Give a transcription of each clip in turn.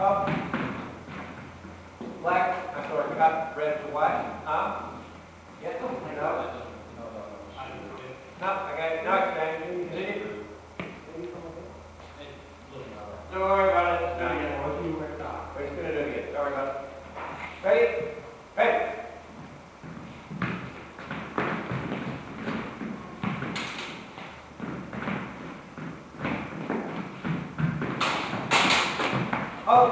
Up. Black, I'm sorry, cut, red to white, arm. Yes, no? No, okay, no continue. Don't worry about it, do it again. We're just gonna do it again, sorry about it. Ready? Ready? Oh.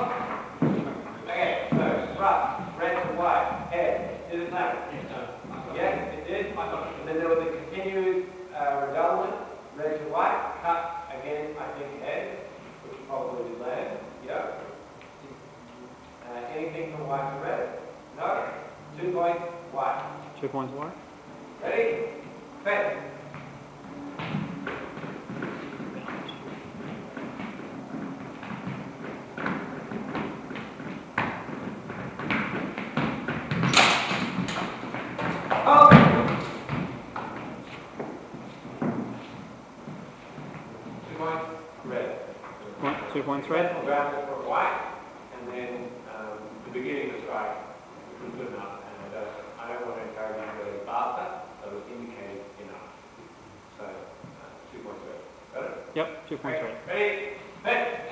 Okay, so, right, red to white, head, did it happen? Yes, it did. And then there was a continued uh, redundant, red to white, cut again, I think, head, which probably is land, yeah. Uh, anything from white to red? No? Two points, white. Two points white. Ready? Fence. Oh! Two points, red. One, two points red. Central ground is for white, and then um, the beginning of the strike, was good enough, and uh, I don't want to encourage you to go faster, so it indicated enough. So, uh, two points red. Got it? Yep, two points red. Ready? Set.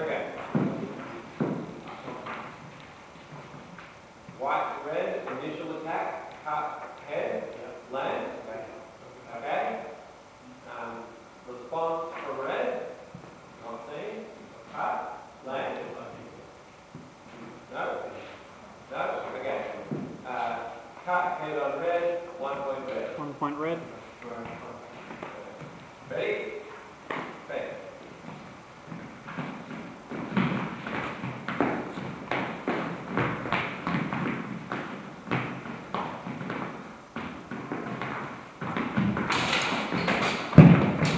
Okay. White, red, initial attack, cut, head, land. Okay? Um, response for red, not seen, cut, land. No? No? Okay. Uh, cut, head on red, one point red. One point red. Ready? Bang.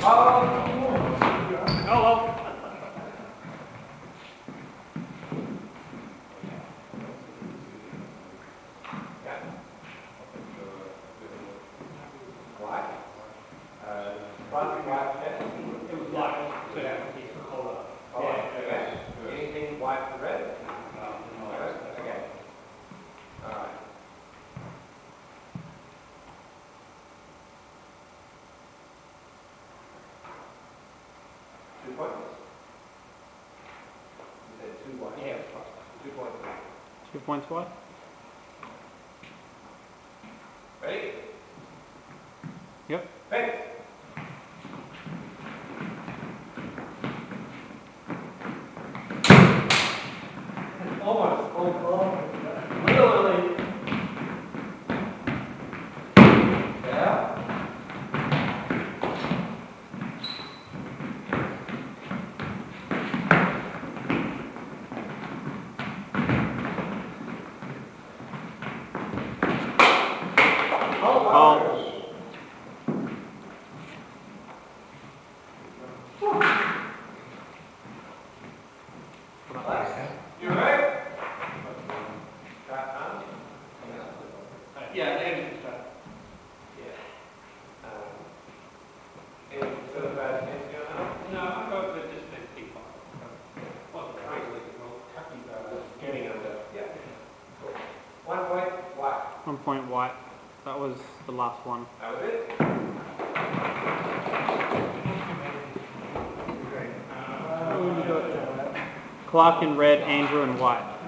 Oh, Hello. White. Uh, front white chest. It was black, so that was the color. Oh, okay. Anything white and red? Okay. All right. Two points? You said two white? Yeah. Two points. Two points white. Ready? Yep. Ready? Almost, almost. Really? Yeah. Call. You ready? Got on? Yeah, and it's, uh, Yeah. Um, Any sort of bad attention on no, I go with this next big part. Well, that? frankly, well, Tucky's, uh, Getting under. Yeah. Cool. One point, white. One point white. That was the last one. That was it? uh, Clark in red, Andrew in white. Yeah.